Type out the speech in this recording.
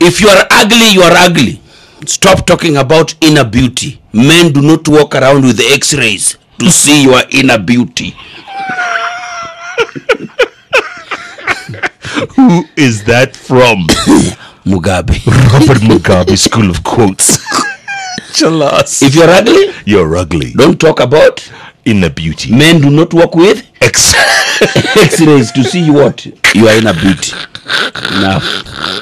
If you are ugly, you are ugly. Stop talking about inner beauty. Men do not walk around with x-rays to see your inner beauty. Who is that from? Mugabe. Robert Mugabe School of Quotes. Chalas. If you're ugly, You're ugly. don't talk about. Inner beauty. Men do not walk with X x-rays to see what? You are inner beauty. Enough.